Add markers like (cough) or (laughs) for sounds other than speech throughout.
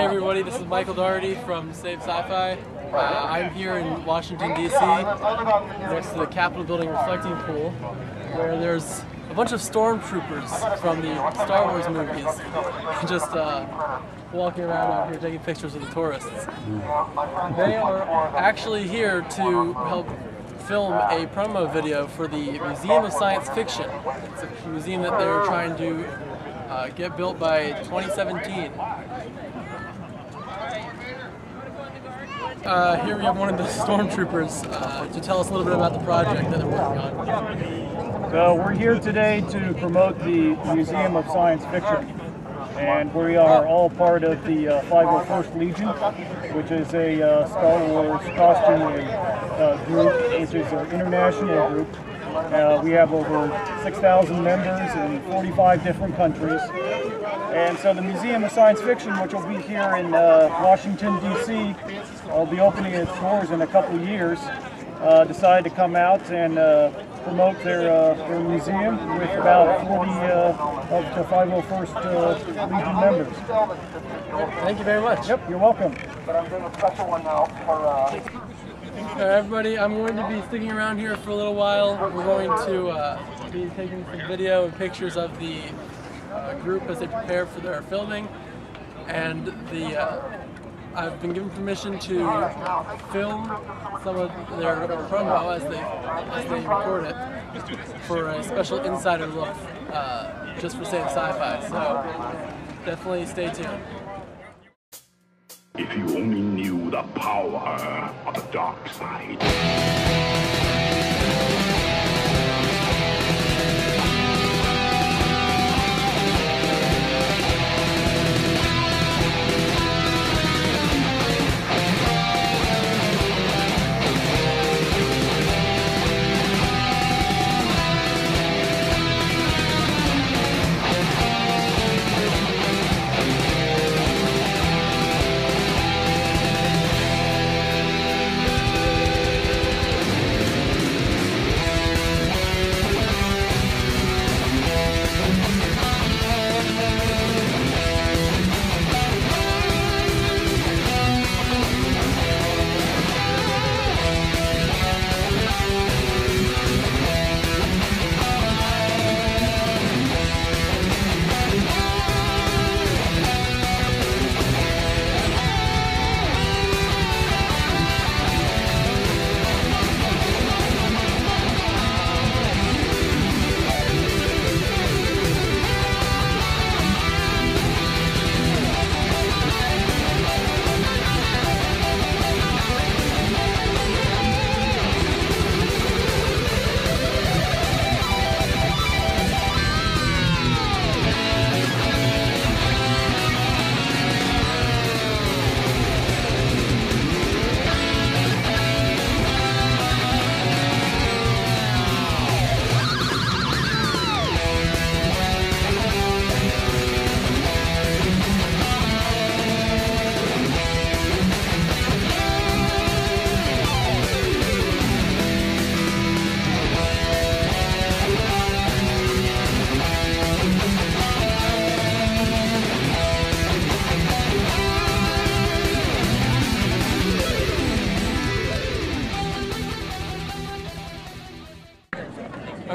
Hey everybody, this is Michael Doherty from Save Sci-Fi. Uh, I'm here in Washington DC, next to the Capitol Building reflecting pool, where there's a bunch of stormtroopers from the Star Wars movies, (laughs) just uh, walking around out here taking pictures of the tourists. They are actually here to help film a promo video for the Museum of Science Fiction. It's a museum that they're trying to uh, get built by 2017. Uh, here we have one of the (laughs) stormtroopers uh, to tell us a little bit about the project that they're working on. So we're here today to promote the Museum of Science Fiction. And we are all part of the uh, 501st Legion, which is a uh, Star Wars costume uh, group, which is an international group. Uh, we have over 6,000 members in 45 different countries. And so the Museum of Science Fiction, which will be here in uh, Washington, D.C., will be opening its doors in a couple of years, uh, decided to come out and uh, promote their, uh, their museum with about 40 uh, of the 501st uh, Legion members. Thank you very much. Yep, you're welcome. But I'm doing a special one now for uh, Uh, everybody, I'm going to be sticking around here for a little while. We're going to uh, be taking some video and pictures of the uh, group as they prepare for their filming. And the uh, I've been given permission to film some of their promo as they as they record it for a special insider look uh, just for Save Sci-Fi. So definitely stay tuned. If you only knew the power of the dark side.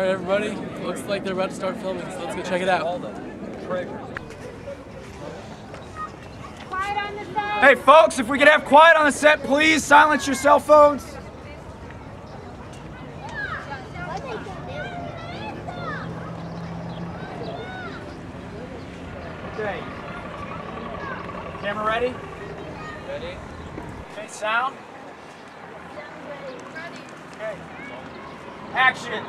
Right, everybody. Looks like they're about to start filming, so let's go check it out. Quiet on the set. Hey, folks, if we could have quiet on the set, please silence your cell phones. Okay. Camera ready? Ready. Okay, sound? Ready. Okay. Action.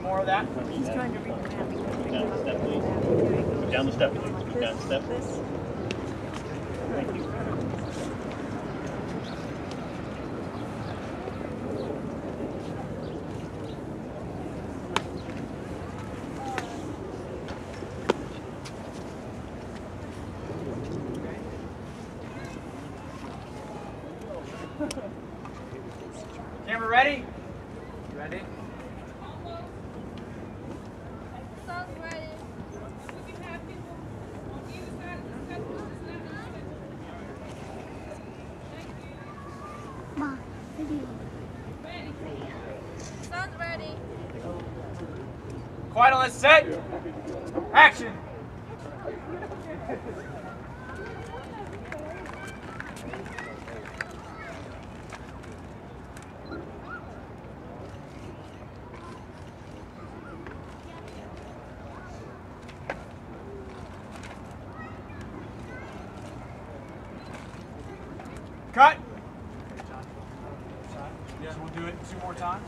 One more of that. He's trying to read the map. Down the step, please. down the step, please. Down the step. Thank you. Camera ready? Ready? Song's ready. Song's ready. The set. Action. Cut. Yeah, we'll do it two more times.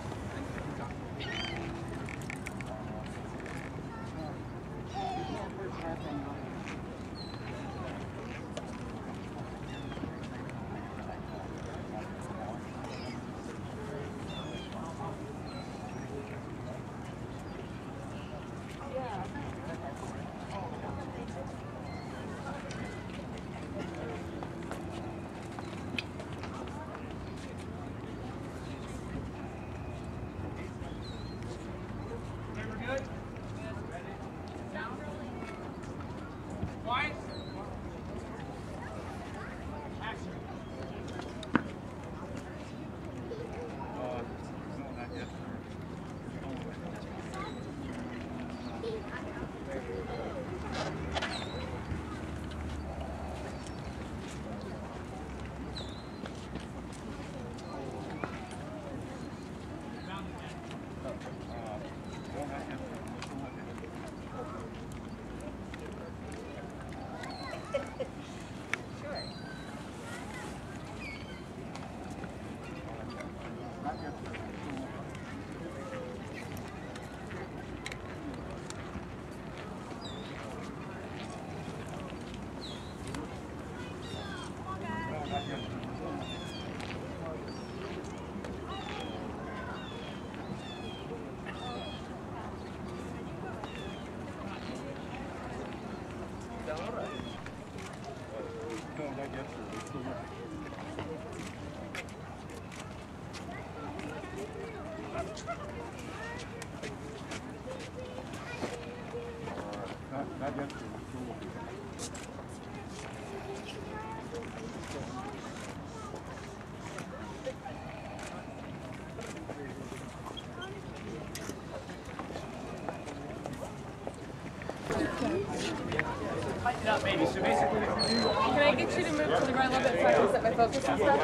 It up, maybe. So basically, what we do, Can I get you to move to the right a little bit so I can set my focus and stuff?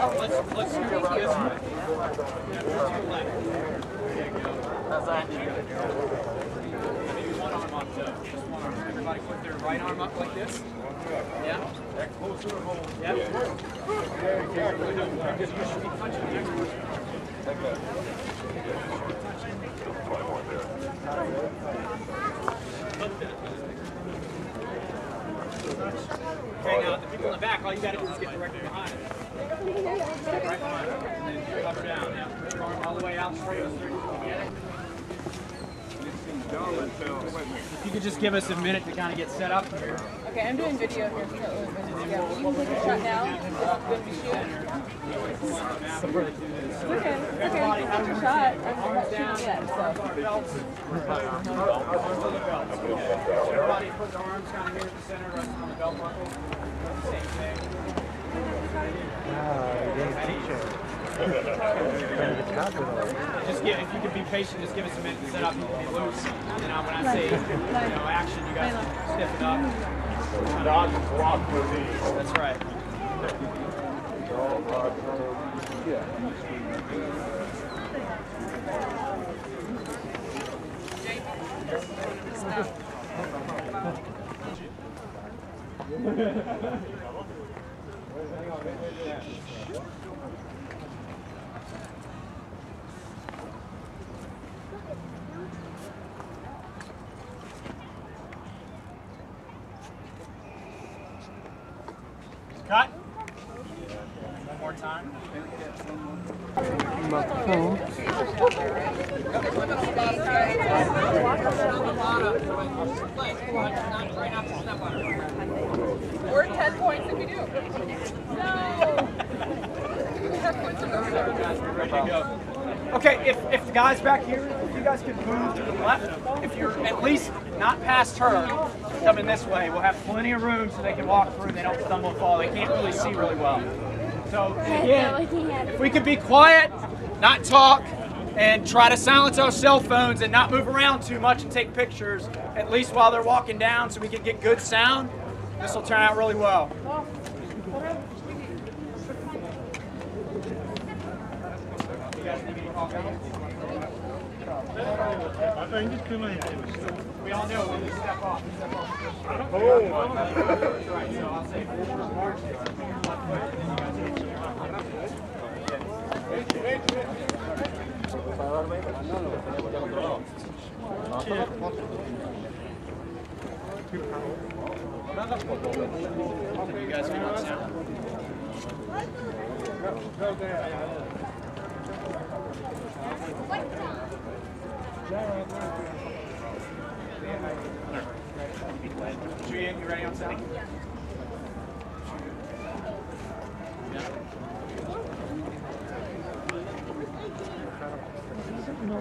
Oh, let's let's scoot over this way. Two legs. How's that? Maybe one arm up, though. Just one arm. Everybody put their right arm up like this. Yeah. Yep. Just you should be touching the next one. Okay, now the people in the back, all you gotta do is get directly behind it. Right behind it. And then cover down, yeah. All the way out straight. Straight. Get it? If you could just give us a minute to kind of get set up here. Okay, I'm doing video here. So yeah, you can take a shot now. It's good to shoot. Okay. Okay. I'm a shot. Uh, I'm not shooting yet. So. Everybody put their arms kind of here at the center, resting on the belt buckle. Same thing. Just give, if you could be patient, just give us a minute to set up. You can be loose. And then when I say, you know, action, you guys can stiffen up. Dodge and block with these. That's right. (laughs) Cut. One more time. We're 10 points if we do. No. Ready to go. Okay, if, if the guys back here, if you guys could move to the left, if you're at least not past her, coming this way, we'll have plenty of room so they can walk through. They don't stumble and fall. They can't really see really well. So again, if we could be quiet, not talk, and try to silence our cell phones and not move around too much and take pictures, at least while they're walking down so we can get good sound, this will turn out really well. You guys need me to call down? We all know when you step off. you step off. Right, so I'll say forward march. You guys can on sound. Julian, you ready on sound?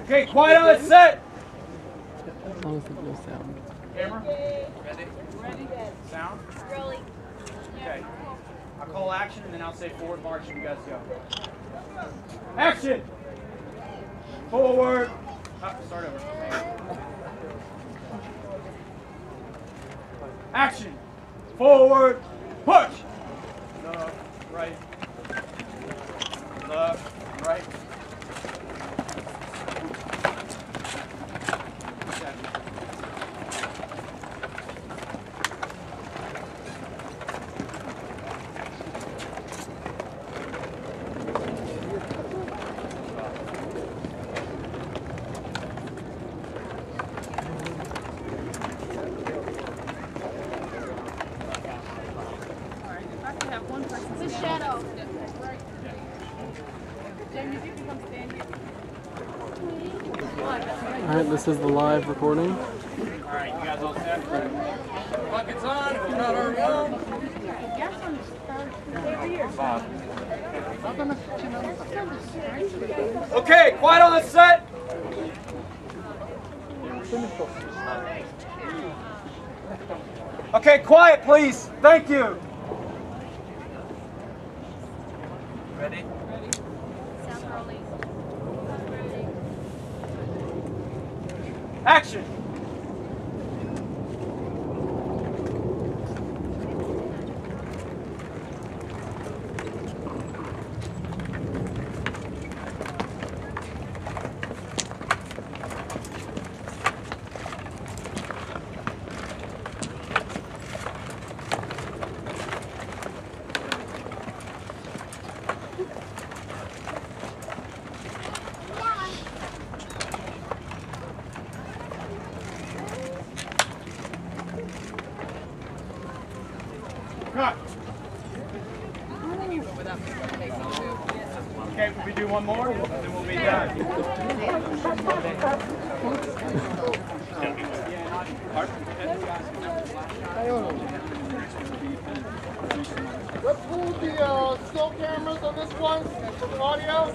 Okay, quiet on the set. As long as there's no sound. Camera. Ready? Ready. Sound. Really? Okay. I'll call action and then I'll say forward march and you guys go. Action! Forward. Ah, start over. Action! Forward. Push! Left, right. Left, right. Okay. The shadow. Alright, this is the live recording. Alright, you guys all set? Buckets on, if not already on. Okay, quiet on the set. Okay, quiet please. Thank you. Ready? Sound early. Action. Let's move the uh, still cameras on this one for the audio.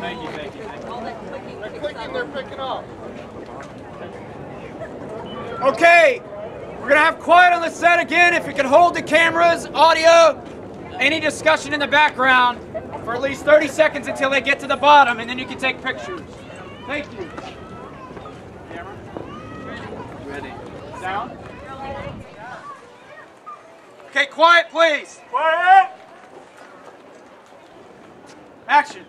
Thank you, thank you. They're clicking, they're picking up. Okay, we're gonna have quiet on the set again. If you can hold the cameras, audio, any discussion in the background for at least 30 seconds until they get to the bottom, and then you can take pictures. Thank you. Camera. Ready. Sound. Okay, quiet, please. Quiet. Action.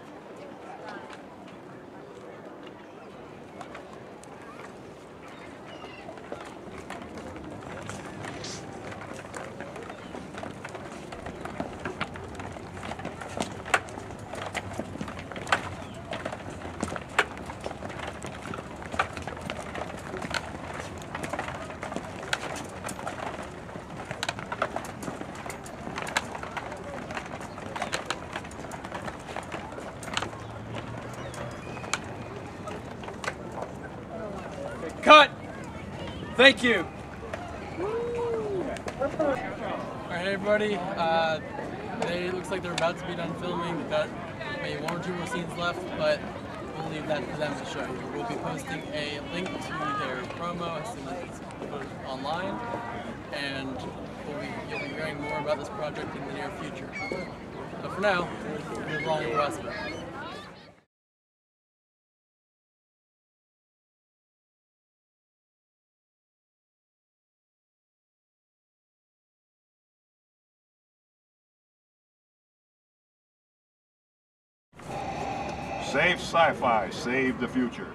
Thank you. All right, everybody. Uh, they, it looks like they're about to be done filming. They've got maybe one or two more scenes left, but we'll leave that for them to show. We'll be posting a link to their promo as soon as it's put online, and we'll be, you'll be hearing more about this project in the near future. But for now, along with the rest. Sci-fi, save the future.